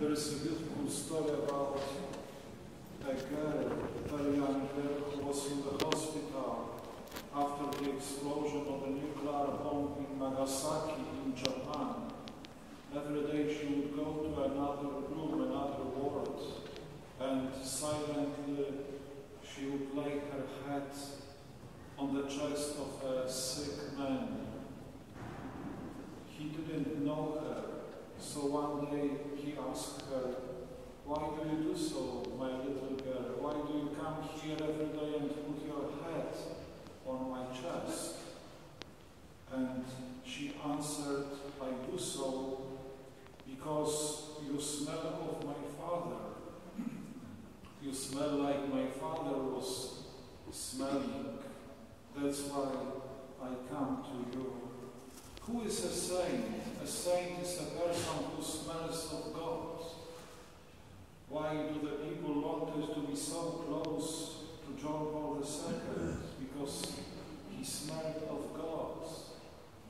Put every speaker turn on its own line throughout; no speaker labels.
There is a beautiful story about a girl, a very young girl who was in the hospital after the explosion of a nuclear bomb in Nagasaki in Japan. Every day she would go to another room, another ward, and silently she would lay her head on the chest of a sick man. He didn't know her, so one day he asked her, Why do you do so, my little girl? Why do you come here every day and put your head on my chest? And she answered, I do so because you smell of my father. You smell like my father was smelling. That's why I come to you. Who is a saint? Saint is a person who smells of God. Why do the people wanted to be so close to John Paul II? Because he smelled of God.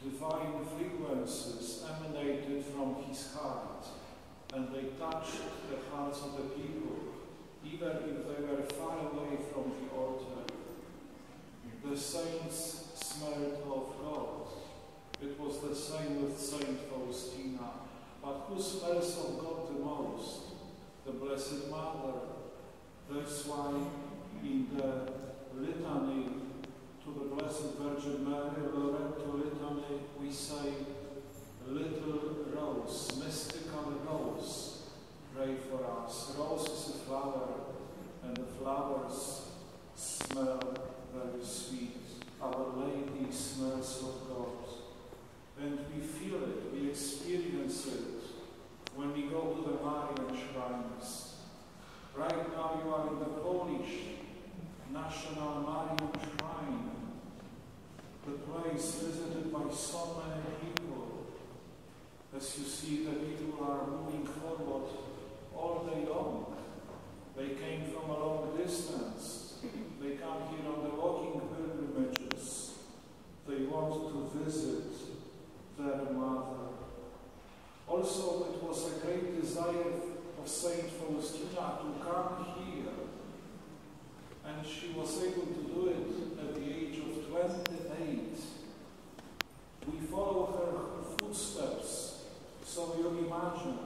Divine frequencies emanated from his heart, and they touched the hearts of the people, even if they were far away from the altar. The saints smelled of God. It was the same with Saint Faustina. But who smells of God the most? The Blessed Mother. That's why in the litany to the Blessed Virgin Mary, Loreto litany, we say, Little rose, mystical rose, pray for us. Rose is a flower, and the flowers smell very sweet. Our Lady smells of God. And we feel it, we experience it when we go to the Marian shrines. Right now you are in the Polish National Marian Shrine, the place visited by so many people. As you see, the people are moving forward all day long. They came from a long distance. They come here on the walking pilgrimages. They want to visit their mother. Also, it was a great desire of Saint Faustina to come here. And she was able to do it at the age of 28. We follow her footsteps. So you imagine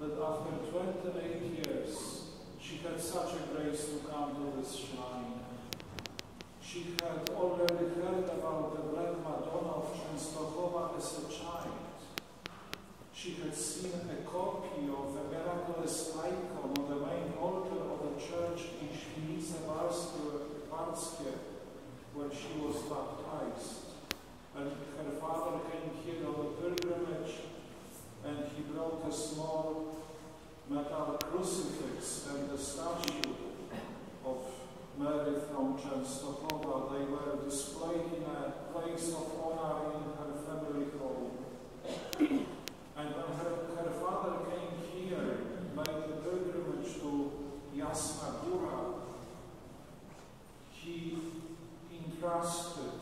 that after 28 years, she had such a grace to come to this shrine. She had already heard about the Black Madonna of Częstochowa as a child. She had seen a copy of the miraculous icon on the main altar of the church in Świnice Warckie when she was baptized. And her father came here on a pilgrimage and he brought a small metal crucifix and a statue of Mary from Częstochowa. They were displayed in a place of honor in her family home. and when her, her father came here, made the pilgrimage to Jasna Góra, he entrusted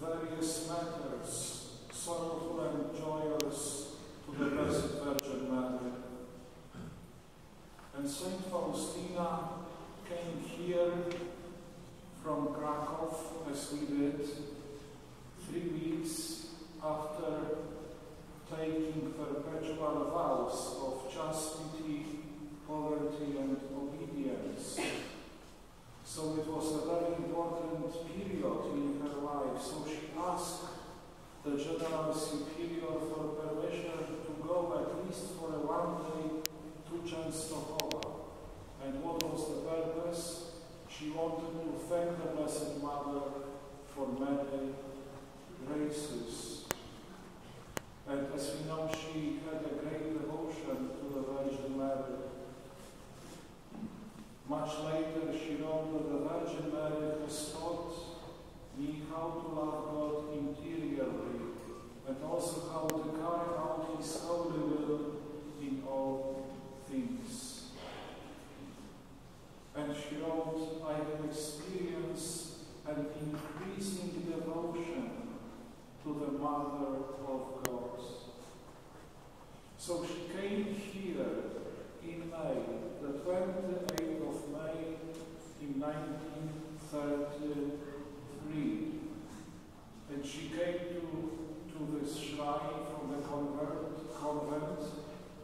various matters, sorrowful and joyous, to the Blessed Virgin Mary. And Saint Faustina came here from Krakow, as we did, three weeks after taking perpetual vows of chastity, poverty, and obedience. So it was a very important period in her life. So she asked the General Superior for permission to go at least for a one day to Częstochowa. And what was the purpose? She wanted to thank the Blessed Mother for many graces. And as we know, she had a great devotion to the Virgin Mary. Much later, she wrote that the Virgin Mary has taught the how to love God interiorly, and also how to carry out His holy will in all things. And she wrote, I have experienced an increasing devotion to the Mother of God. So she came here in May, the 28th of May in 1930. And she came to, to this shrine from the convent, convent,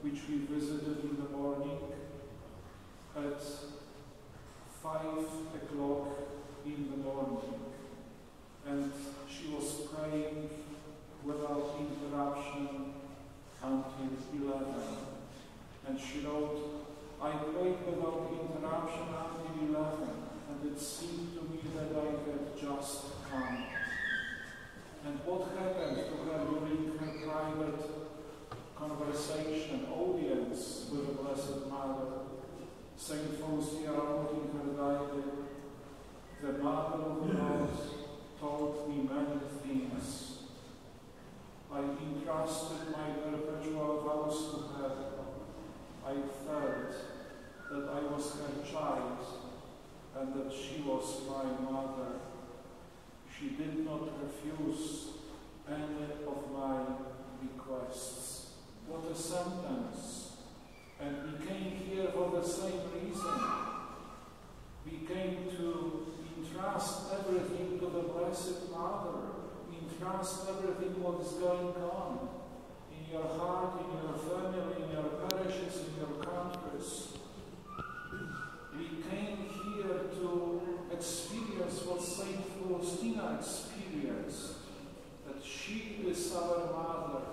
which we visited in the morning at 5 o'clock in the morning. And she was praying without interruption until 11. And she wrote, I prayed without interruption until 11 it seemed to me that I had just come. And what happened to her during her private conversation, audience with the Blessed Mother? Saint Faustina wrote in her diary, the Mother of God told me many things. I entrusted my perpetual vows to her. I felt that I was her child and that she was my mother. She did not refuse any of my requests. What a sentence! And we came here for the same reason. We came to entrust everything to the Blessed Mother. Entrust everything what is going on in your heart, in your family, in your parishes, in your countries. We came here to experience what Saint Faustina experienced, that she is our mother,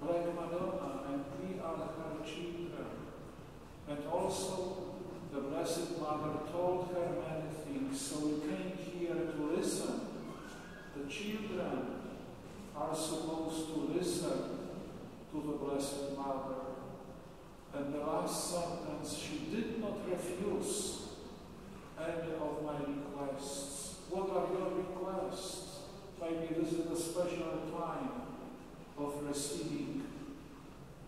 like Madonna, and we are her children. Also, the Blessed Mother told her many things, so we came here to listen. The children are supposed to listen to the Blessed Mother. And the last sentence, she did not refuse any of my requests. What are your requests? Maybe this is a special time of receiving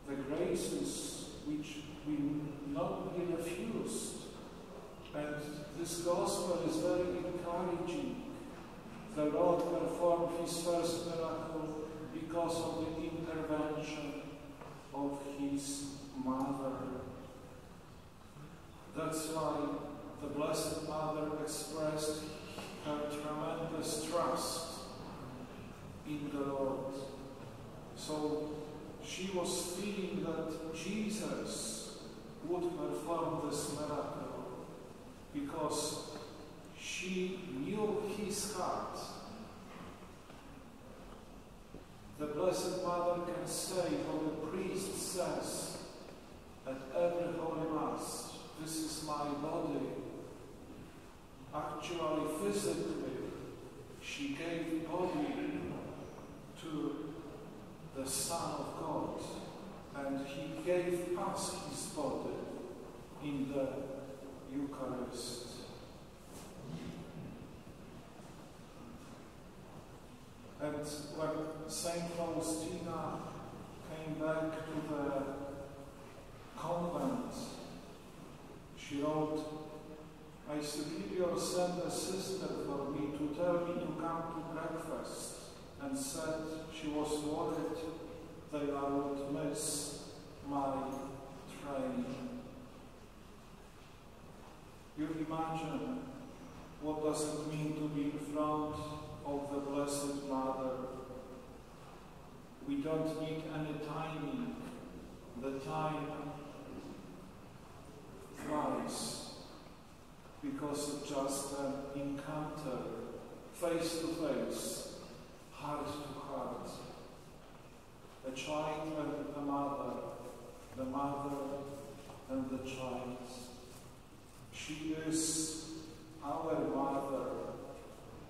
the graces which we not be refused. And this gospel is very encouraging. The Lord performed his first miracle because of the intervention of his mother. That's why the Blessed Mother expressed her tremendous trust in the Lord. So she was feeling that Jesus would perform this miracle because she knew his heart. The Blessed Mother can say what the priest says at every Holy Mass, this is my body. Actually, physically, she gave body to the Son of God, and he gave us his body in the Eucharist. And when Saint Faustina came back to the convent, she wrote, My superior sent a sister for me to tell me to come to breakfast and said she was worried that I would miss my train. You imagine what does it mean to be in front of the Blessed Mother? We don't need any timing. The time flies because of just an encounter, face to face, heart to heart. A child and a mother, the mother and the child. She is our mother.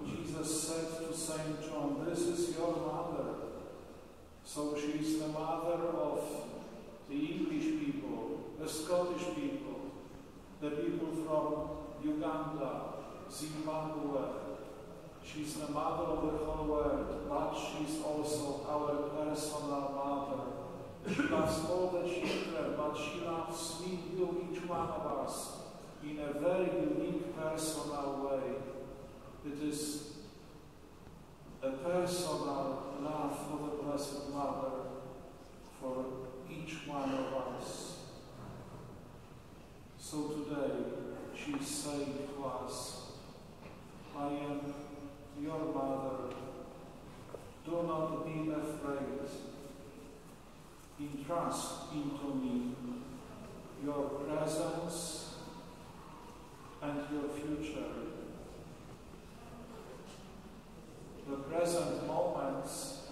Jesus said to St. John, This is your mother. So she is the mother of the English people, the Scottish people, the people from Uganda, Zimbabwe. She's the mother of the whole world, but she's also our personal mother. She loves all the children, but she loves me, you, each one of us, in a very unique personal way. It is a personal love for the Blessed Mother for each one of us. So today she saying to us, I am your mother. Do not be afraid. Entrust into me your presence and your future. The present moments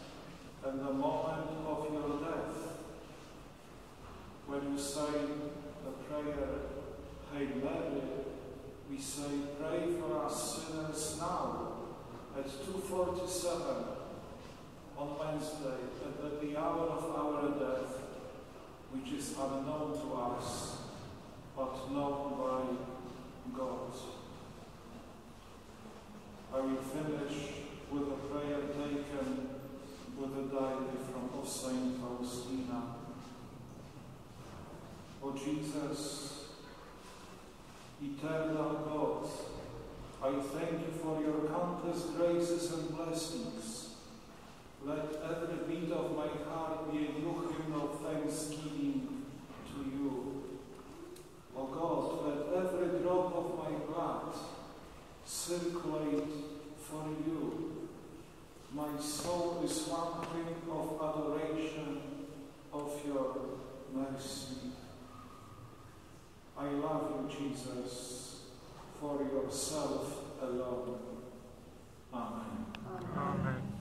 and the moment of your death. When you say the prayer, Hail Mary, we say, pray for us sinners now at 247 on Wednesday and at the hour of our death, which is unknown to us, but known by God. I will finish with a prayer taken with a diary from of Saint Faustina. O Jesus, eternal God, I thank you for your countless graces and blessings. Let every beat of my heart be a new hymn of thanksgiving to you. O God, let every drop of my blood circulate for you. My soul is one hymn of adoration of your mercy. I love you, Jesus, for yourself alone. Amen.
Amen.